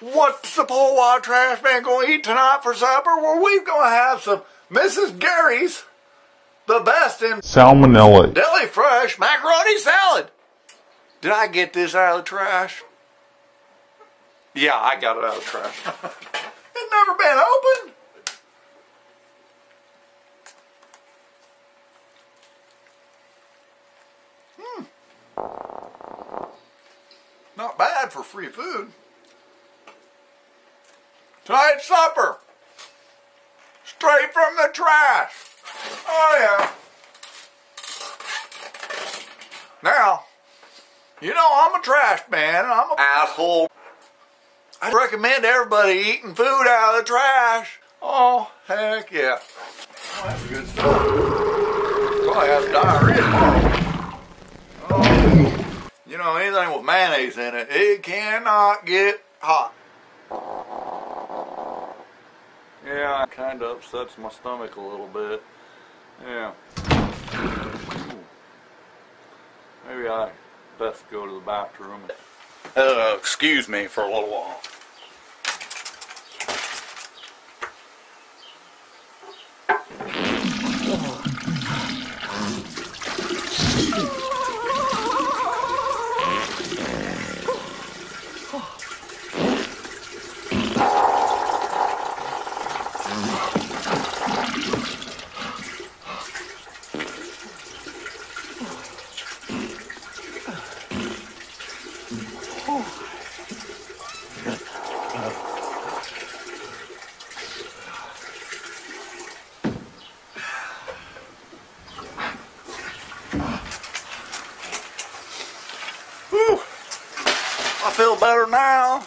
What's the Poor Ole White Trash Man going to eat tonight for supper? Well, we're going to have some Mrs. Gerry's, the best in Salmonella. deli fresh macaroni salad. Did I get this out of the trash? Yeah, I got it out of the trash. it's never been opened. Hmm. Not bad for free food. Tonight's supper. Straight from the trash. Oh yeah. Now, you know I'm a trash man and I'm an asshole. I recommend everybody eating food out of the trash. Oh, heck yeah. Oh, that's good stuff. Oh, Probably have diarrhea tomorrow. Oh, you know, anything with mayonnaise in it, it cannot get hot. Kind of upsets my stomach a little bit. Yeah. Maybe I best go to the bathroom. Uh, excuse me for a little while. I feel better now.